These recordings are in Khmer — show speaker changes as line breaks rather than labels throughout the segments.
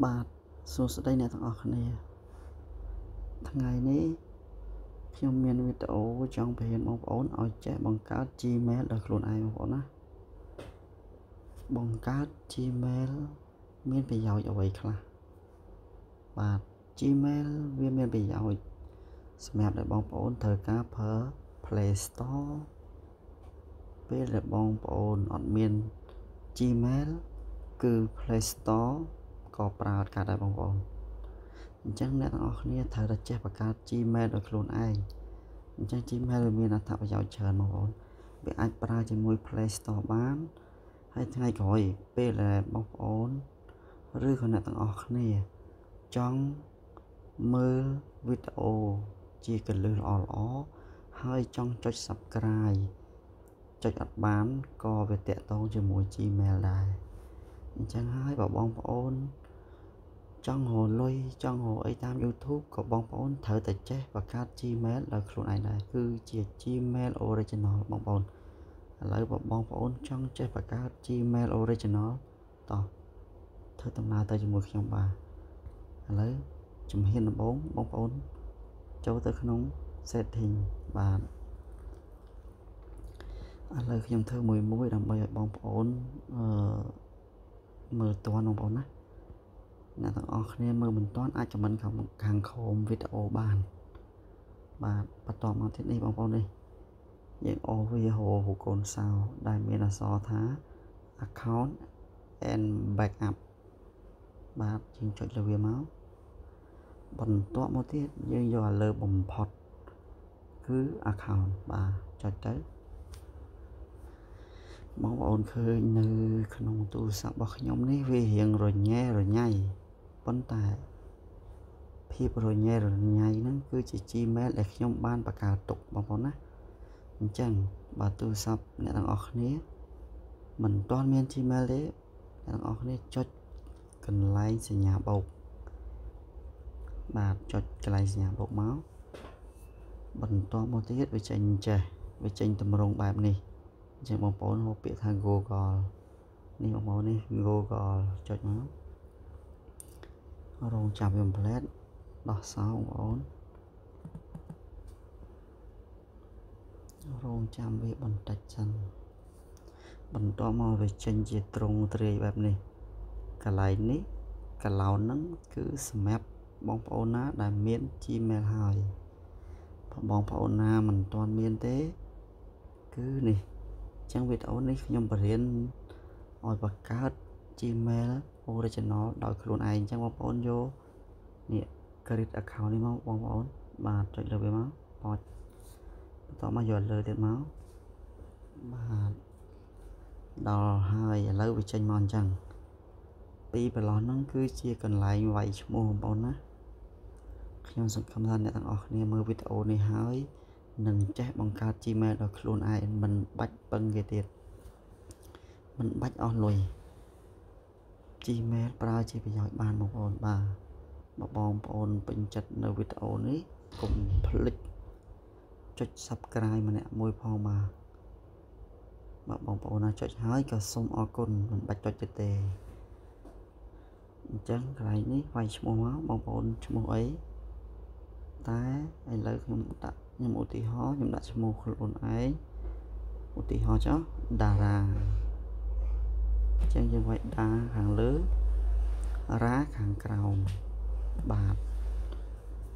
បាទសួស្តីអ្នកទាំងអស់គ្នា ថ្ងៃនេះខ្ញុំមានវីដេអូចង់បង្រៀនបងប្អូនឲ្យចេះបង្កើត Gmail ដោយខ្លួនឯងបងប្អូនណាបង្កើត Gmail មានប្រយោជន៍អ្វីខ្លះបាទ Gmail វាមានប្រយោជន៍សម្រាប់ឲ្យបងប្អូនត្រូវការប្រើ Play Store ពេលដែលបងប្អូនអត់មាន Gmail គឺ Play Store ក៏ប្រើអត់កើតដែរបងប្អូនអញ្ចឹងអ្នកទាំងអស់គ្នាត្រូវតែចេះបង្កើត Gmail ដោយខ្លួនឯងអញ្ចឹង Gmail វាមានអត្ថប្រយោជន៍ច្រើនបងប្អូនវាអាចប្រើជាមួយ Play Store បានហើយថ្ងៃក្រោយពេលដែលបងប្អូនឬក៏អ្នកទាំងអស់គ្នា ចង់មើលវីដេអូជាកលឹះល្អល្អហើយចង់ចុច Subscribe ចុចអត់បានក៏វាតាក់ទងជាមួយ Gmail ដែរអញ្ចឹងហើយបើបងប្អូន ចង់រលុយចង់រកអីតាម YouTube ក៏បងប្អូនត្រូវតែចេះបង្កើត Gmail ដោយខ្លួនឯងដែរគឺជា Gmail original បងប្អូនឥឡូវបើបងប្អូនចង់ចេះបង្កើត Gmail original តោះធ្វើដំណើរទៅជាមួយខ្ញុំបាទឥឡូវជំហានដំបូងបងប្អូនចូលទៅក្នុង setting បាទឥឡូវខ្ញុំធ្វើមួយមួយដើម្បីឲ្យបងប្អូនអឺមើលតន់បងប្អូនណា អ្នកទាំងអស់គ្នាមើលមិនទាន់អាចខមមិនខាងខាងក្រោមវីដេអូបាន បាទបន្តមកទៀតនេះបងប្អូននេះយើងអូសវាហៅរូបកូនសោដែលមានអក្សរថា account and backup បាទយើងចុចលើវាមកបន្ទាប់មកទៀតយើងយកឲ្យលើបំផុតគឺ account បាទចុចទៅបងប្អូនឃើញនៅ ក្នុងទូរស័ព្ទរបស់ខ្ញុំនេះវារៀងរញ៉េរញ៉ៃ ប៉ុន្តែភាពរញ៉េរញ៉ៃហ្នឹងគឺជា Gmail ដែលខ្ញុំបានបង្កើតទុកបងប្អូនណាអញ្ចឹងបើទូរស័ព្ទអ្នកទាំងអស់គ្នាមិនទាន់មាន Gmail ទេអ្នកទាំងអស់គ្នាចុចកន្លែងសញ្ញាបូកបាទចុចកន្លែងសញ្ញាបូកមកបន្តមកទៀតវាចេញចេះវាចេញតម្រងបែបនេះអញ្ចឹងបងប្អូនហៅពាក្យថា Google នេះបងប្អូននេះ Google ចុចមក រងចាប់វាផ្លែតដោះសោបងប្អូនរងចាំវាបន្តិចសិនបន្ទាប់មកវាចេញជាត្រង់ទ្រាយបែបនេះកន្លែងនេះកន្លោនហ្នឹងគឺសម្រាប់បងប្អូនណាដែលមាន Gmail ហើយបងប្អូនណាមិនទាន់មានទេ គឺនេះអញ្ចឹងវីដេអូនេះខ្ញុំបរៀនឲ្យបង្កើត Gmail original ដោយខ្លួនឯងអញ្ចឹងបងប្អូនយកនេះ create account នេះមកបងប្អូន បាទចុចលើវាមកបោចបន្តមកយកលើទៀតមកបាទដល់ហើយឥឡូវវាចេញមកអញ្ចឹងពីប្រឡោះហ្នឹងគឺជាកន្លែងវាយឈ្មោះបងប្អូនណាខ្ញុំសង្ឃឹមថាអ្នកទាំងអស់គ្នាមើលវីដេអូនេះហើយនឹងចេះបង្កើត Gmail ដោយខ្លួនឯងមិនបាច់ពឹងគេទៀតមិនបាច់អស់លុយ Gmail ប្រើជាប្រយោជន៍បានបងប្អូនបាទបើបងប្អូនពេញចិត្តនៅវីដេអូនេះកុំភ្លេចចុច Subscribe ម្នាក់មួយផងបាទបើបងប្អូនណាចុចហើយក៏សូមអរគុណមិនបាច់ចុចទៀតទេអញ្ចឹងកន្លែងនេះវាយឈ្មោះមកបងប្អូនឈ្មោះអីតែឥឡូវខ្ញុំដាក់ខ្ញុំឧទាហរណ៍ខ្ញុំដាក់ឈ្មោះខ្លួនឯងឧទាហរណ៍ចុះតារាអញ្ចឹងយើងវាយតាខាងលើរាខាងក្រោមបាទ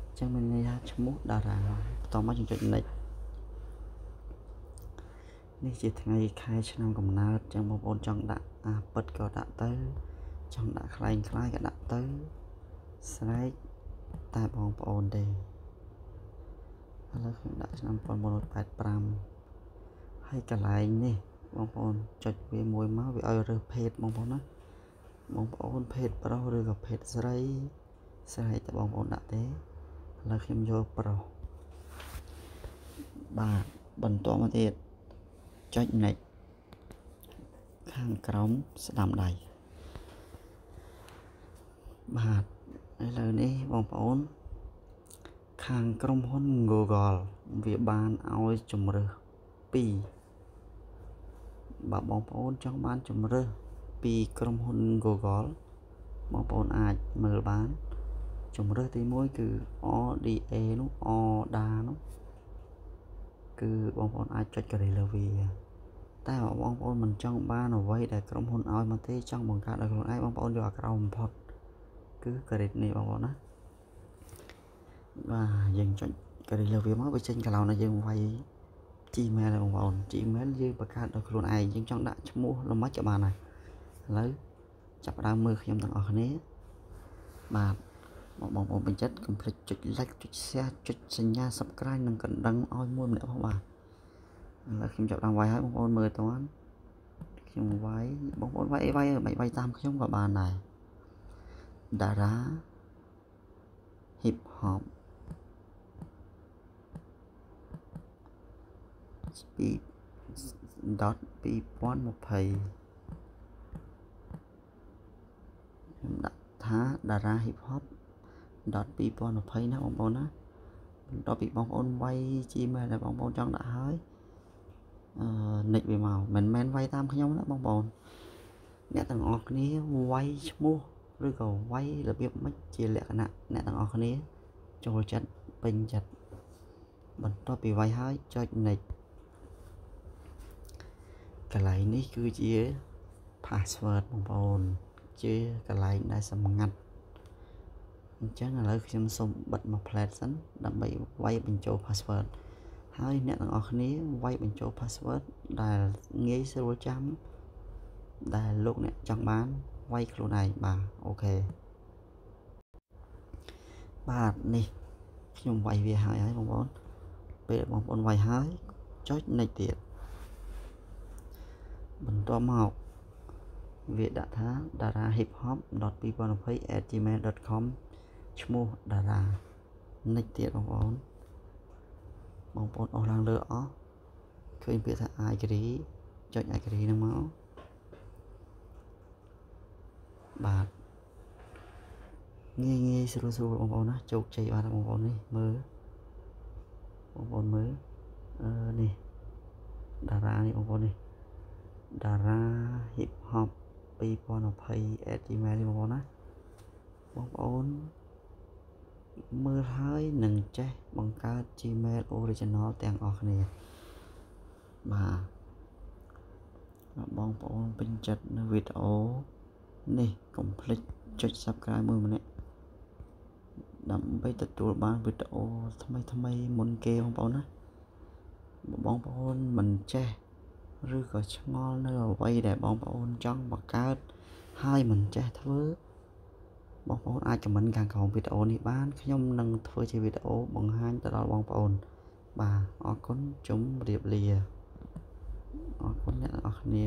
អញ្ចឹងមានន័យថាឈ្មោះតារាបន្តមកយើងចុច next នេះជាថ្ងៃខែឆ្នាំកំណើតចឹងបងប្អូនចង់ដាក់អាពិតក៏ដាក់ទៅ ចង់ដាក់ខ្លែងខ្លាយក៏ដាក់ទៅស្រែកតែបងប្អូនទេឥឡូវខ្ញុំដាក់ឆ្នាំ1985ហើយកន្លែងនេះ បងប្អូនចុចវាមួយមកវាឲ្យរើសភេទបងប្អូនណាបងប្អូនភេទប្រុសឬក៏ភេទស្រីស្រែកតែបងប្អូនដាក់ទេឥឡូវខ្ញុំយកប្រុសបាទបន្តមកទៀតចុច next ខាងក្រោមស្ដាំដៃបាទឥឡូវនេះបងប្អូន ខាងក្រុមហ៊ុន Google វាបានឲ្យជំរើស2 បើបងប្អូនចង់បានជំរើសពីក្រុមហ៊ុន Google បងប្អូនអាចមើលបានជំរើសទី1គឺ ODA នោះ ODA នោះគឺបងប្អូនអាចចុចការីលើវាតែបងប្អូនមិនចង់បានអ្វីដែលក្រុមហ៊ុនឲ្យមកទេចង់បង្កើតឲ្យខ្លួនឯងបងប្អូនយកអាក្រៅបំផុតគឺការីនេះបងប្អូនណាបាទយើងចុចការីលើវាមកវាចេញកន្លោនឲ្យយើងវាយ Gmail បងប្អូន Gmail យើងបង្កើតដោយខ្លួនឯងយើងចង់ដាក់ឈ្មោះល្មិចក៏បានដែរឥឡូវចាប់ផ្ដើមមើលខ្ញុំទាំងអស់គ្នាបាទបងប្អូនពេញចិត្តកុំភ្លេចចុច like ចុច share ចុចសញ្ញា subscribe និងកណ្ដឹងឲ្យមួយម្នាក់ផងបាទឥឡូវខ្ញុំចាប់ដើមវាយឲ្យបងប្អូនមើលតើខ្ញុំវាយបងប្អូនវាយអីវាយមិនវាយតាមខ្ញុំក៏បានដែរតារា hip hop speed dot 2020ខ្ញុំដាក់ថាតារា hip hop dot 2020ណាបងប្អូនណាបន្ទាប់ពីបងប្អូនវាយ Gmail ដែលបងប្អូនចង់ដាក់ហើយអឺនិចវាមកមិនមែនវាយតាមខ្ញុំណាបងប្អូនអ្នកទាំងអស់គ្នាវាយឈ្មោះឬក៏វាយរបៀបម៉េចជាលក្ខណៈអ្នកទាំងអស់គ្នាចូលចិត្តពេញចិត្តបន្ទាប់ពីវាយហើយចុច next កន្លែងនេះគឺជា password បងប្អូន ជាកន្លែងដែលសម្ងាត់អញ្ចឹងឥឡូវខ្ញុំសូមបិទមក plate សិនដើម្បីវាយបញ្ចូល password ហើយអ្នកទាំងអស់គ្នាវាយបញ្ចូល password ដែលងាយស្រួលចាំ ដែលលោកអ្នកចង់បានវាយខ្លួនឯងបាទអូខេបាទនេះខ្ញុំវាយវាហើយហើយបងប្អូនពេលបងប្អូនវាយហើយចុច next ទៀត បន្ទាប់មកវាដាក់ថា darahip-hop.2020@gmail.com ឈ្មោះតារានិចទៀតបងប្អូនបងប្អូនអស់ឡើងលើអស់ឃើញពាក្យថា agree ចុច agree ហ្នឹងមកបាទងាយងាយស្រួលស្រួលបងប្អូនណាជោគជ័យបាទបងប្អូននេះមើលបងប្អូនមើលអឺនេះតារានេះបងប្អូននេះ តារា hip hop 2020 @gmail នេះបងប្អូនណាបងប្អូនមើលហើយនឹងចេះបង្កើត Gmail original ទាំងអស់គ្នាបាទបងប្អូនពេញចិត្តនៅវីដេអូនេះកុំភ្លេចចុច Subscribe មួយម្នាក់ដើម្បីទទួលបានវីដេអូថ្មីថ្មីមុនគេបងប្អូនណាបងប្អូនមិនចេះ ឬក៏ឆ្ងល់នៅអ្វីដែលបងប្អូនចង់បង្កើតហើយមិនចេះធ្វើបងប្អូនអាចខមមិនខាងក្រោមវីដេអូនេះបានខ្ញុំនឹងធ្វើជាវីដេអូបង្ហាញទៅដល់បងប្អូន បាទអរគុណជម្រាបលាអរគុណអ្នកទាំងអស់គ្នា